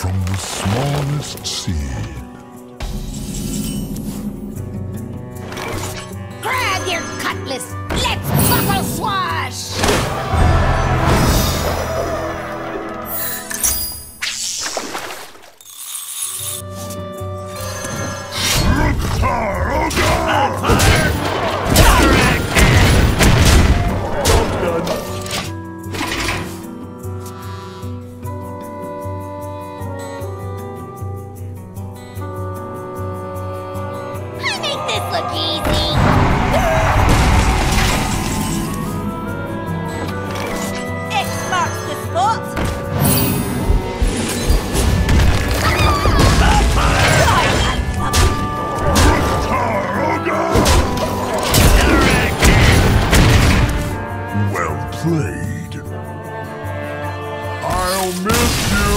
proceed. Grab your cutlass! Let's buckle swash! I this look easy! X marks the spot. Well played. I'll miss you.